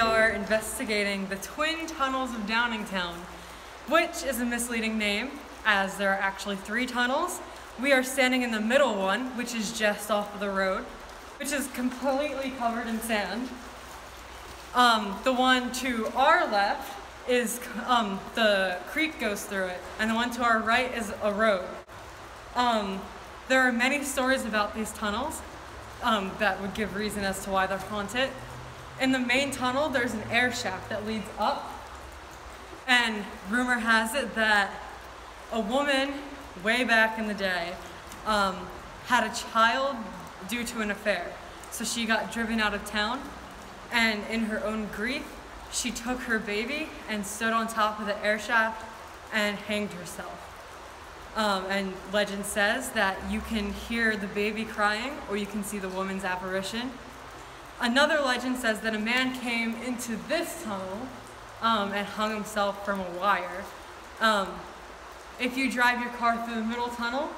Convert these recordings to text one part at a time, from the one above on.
investigating the Twin Tunnels of Downingtown, which is a misleading name as there are actually three tunnels. We are standing in the middle one, which is just off of the road, which is completely covered in sand. Um, the one to our left is um, the creek goes through it, and the one to our right is a road. Um, there are many stories about these tunnels um, that would give reason as to why they're haunted. In the main tunnel, there's an air shaft that leads up, and rumor has it that a woman way back in the day um, had a child due to an affair. So she got driven out of town, and in her own grief, she took her baby and stood on top of the air shaft and hanged herself. Um, and legend says that you can hear the baby crying or you can see the woman's apparition. Another legend says that a man came into this tunnel um, and hung himself from a wire. Um, if you drive your car through the middle tunnel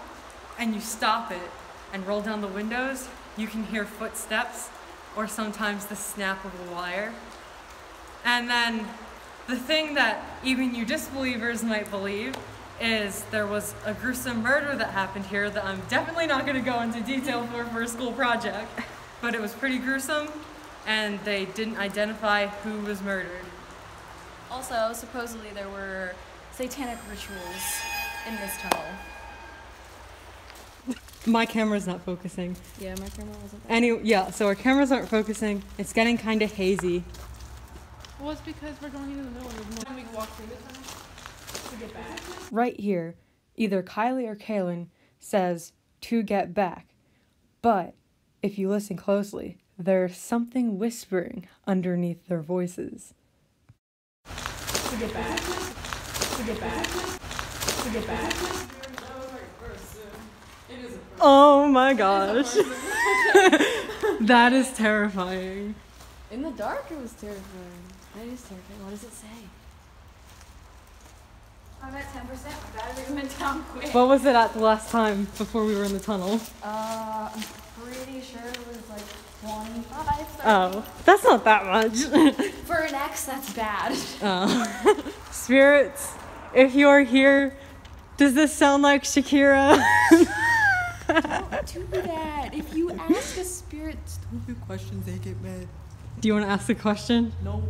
and you stop it and roll down the windows, you can hear footsteps or sometimes the snap of a wire. And then the thing that even you disbelievers might believe is there was a gruesome murder that happened here that I'm definitely not going to go into detail for for a school project, but it was pretty gruesome and they didn't identify who was murdered. Also, supposedly there were satanic rituals in this tunnel. My camera's not focusing. Yeah, my camera wasn't. Any yeah, so our cameras aren't focusing. It's getting kind of hazy. Well, it's because we're going into the middle of the we can walk through the tunnel to get back. Right here, either Kylie or Kaylin says to get back. But if you listen closely, there's something whispering underneath their voices. To get back. To get back. To get back. Oh my gosh. that is terrifying. In the dark, it was terrifying. That is terrifying. What does it say? I'm at 10%. My battery went down quick. What was it at the last time before we were in the tunnel? Uh, I'm pretty sure it was like 25. 30. Oh, that's not that much. For an X, that's bad. oh. Spirits, if you are here, does this sound like Shakira? Don't do that. If you ask a spirit stupid questions, they get mad. Do you want to ask a question? No.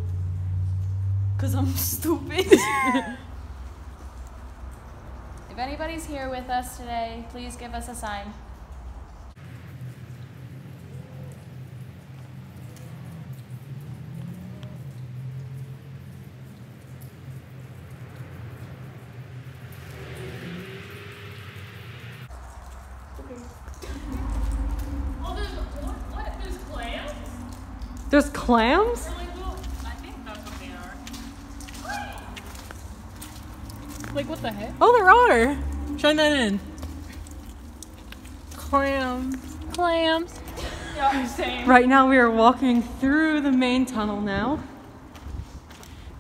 Because I'm stupid. if anybody's here with us today, please give us a sign. Oh, there's what? What? There's clams? There's clams? Like, well, I think that's what they are. Like, what the heck? Oh, there are. Shine that in. Clams. Clams. Yeah. Right now we are walking through the main tunnel now.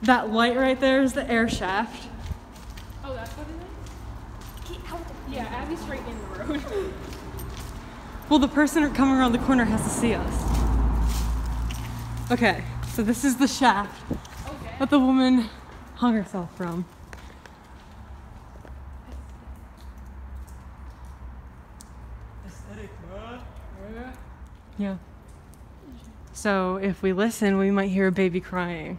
That light right there is the air shaft. Oh, that's what it is? Yeah, Abby's straight in the road. Well, the person coming around the corner has to see us. Okay, so this is the shaft Okay. that the woman hung herself from. aesthetic Yeah. So if we listen, we might hear a baby crying.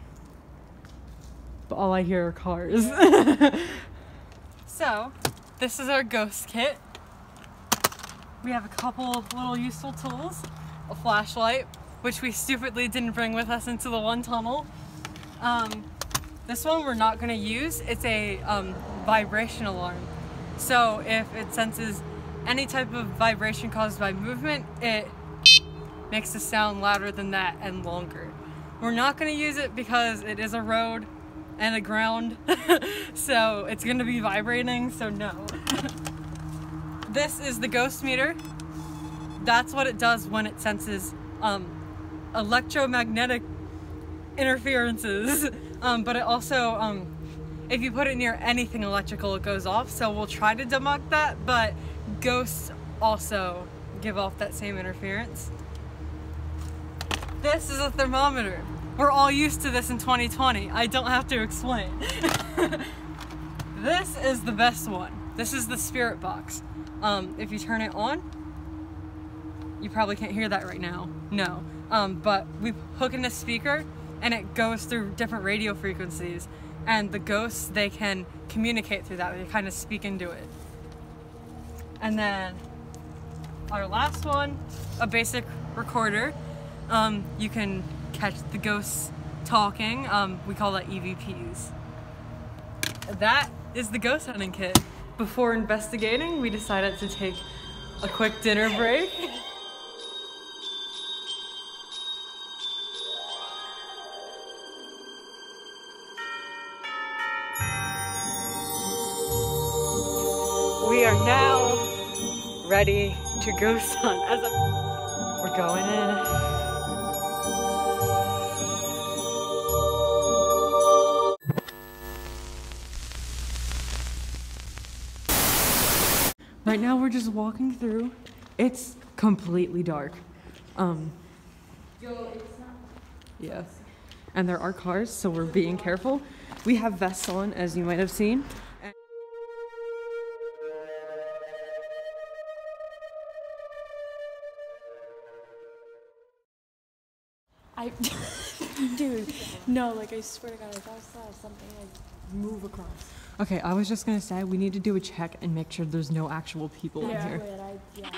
But all I hear are cars. so, this is our ghost kit. We have a couple little useful tools, a flashlight, which we stupidly didn't bring with us into the one tunnel. Um, this one we're not going to use. It's a um, vibration alarm. So if it senses any type of vibration caused by movement, it makes the sound louder than that and longer. We're not going to use it because it is a road and a ground, so it's going to be vibrating, so no. this is the ghost meter. That's what it does when it senses um, electromagnetic interferences. Um, but it also, um, if you put it near anything electrical, it goes off. So we'll try to debunk that, but ghosts also give off that same interference. This is a thermometer. we're all used to this in 2020. I don't have to explain. this is the best one. This is the spirit box. Um, if you turn it on, you probably can't hear that right now. No. Um, but we hook in a speaker and it goes through different radio frequencies. And the ghosts, they can communicate through that. They kind of speak into it. And then our last one, a basic recorder. Um, you can catch the ghosts talking. Um, we call that EVPs. That is the ghost hunting kit. Before investigating, we decided to take a quick dinner break. are now ready to go hunt. As a, we're going in. Right now we're just walking through. It's completely dark. Um Yeah. And there are cars, so we're being careful. We have vests on as you might have seen. I, dude, no, like I swear to God, I thought I saw something like move across. Okay, I was just gonna say we need to do a check and make sure there's no actual people in here. Wait, I, yeah.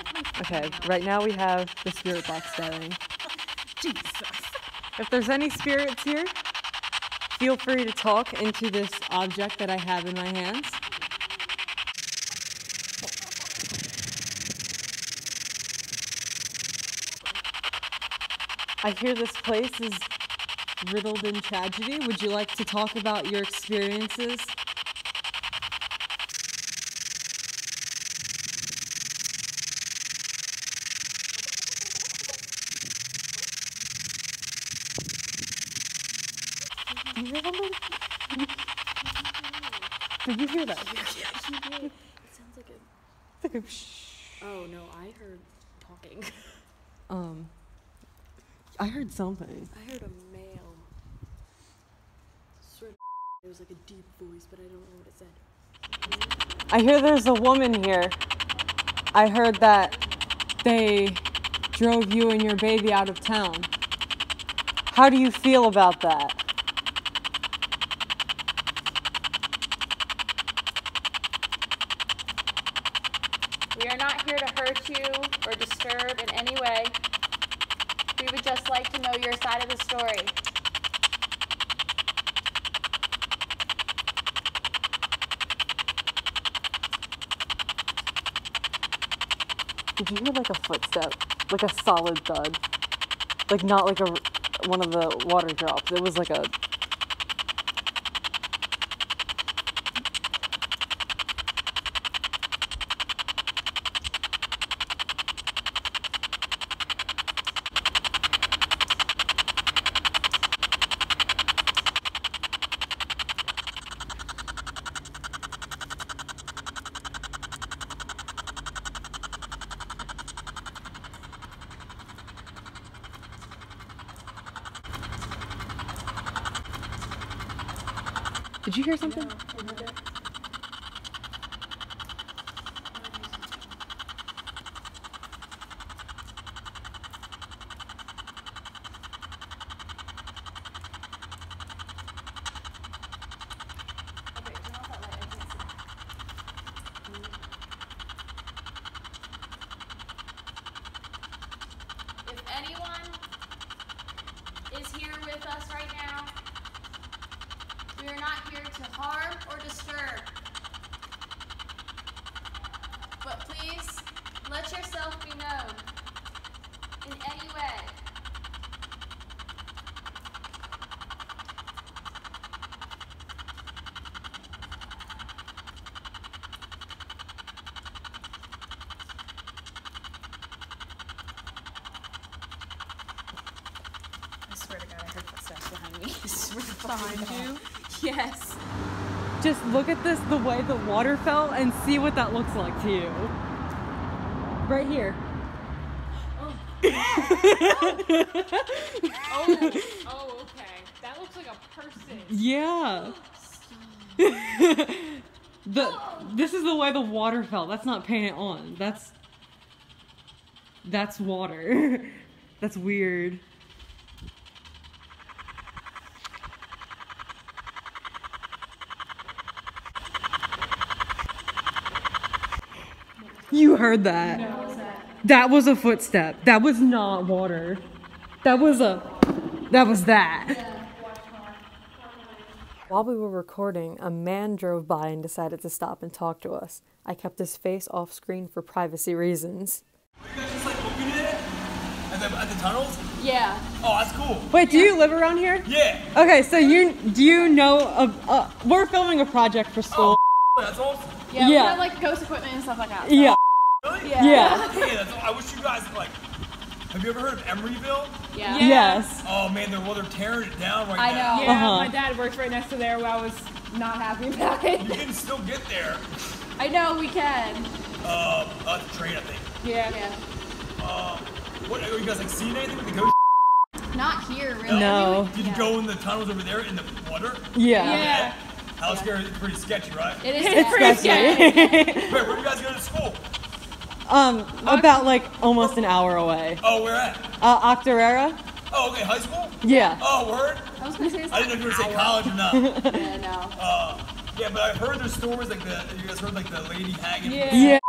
Okay, right now we have the spirit box going. Jesus. If there's any spirits here, feel free to talk into this object that I have in my hands. I hear this place is riddled in tragedy. Would you like to talk about your experiences? Do you remember? Did you hear that? It sounds like a. It's like a. Oh no, I heard talking. Um, I heard something. I heard a male. Swear to it was like a deep voice, but I don't know what it said. I hear there's a woman here. I heard that they drove you and your baby out of town. How do you feel about that? We are not here to hurt you or disturb in any way. We would just like to know your side of the story. Did you hear like a footstep? Like a solid thud? Like not like a one of the water drops. It was like a Did you hear something? If anyone is here with us right now, we are not here to harm or disturb. But please let yourself be known in any way. I swear to God, I heard footsteps behind me. I swear to behind you? Yes. Just look at this, the way the water fell, and see what that looks like to you. Right here. Oh, oh, okay. That looks like a person. Yeah. Oh, the this is the way the water fell. That's not painted on. That's that's water. that's weird. You heard that. No. That was a footstep. That was not water. That was a that was that. While we were recording, a man drove by and decided to stop and talk to us. I kept his face off screen for privacy reasons. You guys just like looking at it? At the, at the tunnels? Yeah. Oh, that's cool. Wait, do you live around here? Yeah. Okay, so you do you know of uh, we're filming a project for school. That's awesome. Yeah, we Yeah. have like ghost equipment and stuff like that. Yeah. Really? Yeah. Yeah. Hey, that's, I wish you guys like. Have you ever heard of Embreeville? Yeah. Yes. Oh man, they're well, they're tearing it down right I now. know. Yeah, Uh-huh. my dad works right next to there. Where I was not happy about it. You can still get there. I know we can. Um, uh, the train, I think. Yeah. Yeah. What? Are you guys like seeing anything with the ghost? Not here, really. No. Did you go in the tunnels over there in the water? Yeah. Yeah. How scary? It's pretty sketchy, right? It is. It's bad. pretty scary. Wait, where do you guys go to school? Um, about like almost an hour away. Oh, where at? Uh, Octorara? Oh, okay, high school. Yeah. Oh, word. I was gonna say it's I didn't know if you were like saying an college or not. Yeah, no. Uh, yeah, but I heard there's stories like the. You guys heard like the lady hanging. Yeah. Yeah.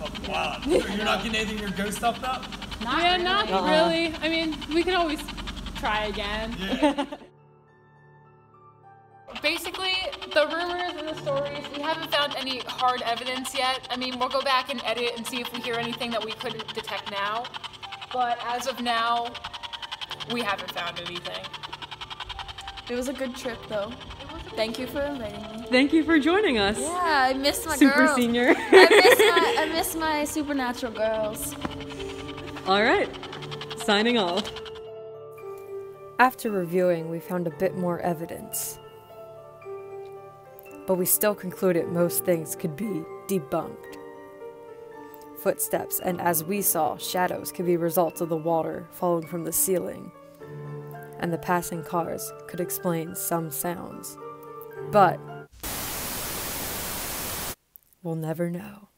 Oh, wow. So you're not getting anything in your ghost stuffed up? Not Yeah, really. not Uh-uh. really. I mean, we can always try again. Yeah. haven't found any hard evidence yet. I mean, we'll go back and edit and see if we hear anything that we couldn't detect now. But as of now, we haven't found anything. It was a good trip though. Thank you for inviting me. Thank you for joining us. Yeah, I miss my Super girls. senior. I miss my I miss my supernatural girls. All right. Signing off. After reviewing, we found a bit more evidence. But we still concluded most things could be debunked. Footsteps, and as we saw, shadows could be results of the water falling from the ceiling. And the passing cars could explain some sounds. But we'll never know.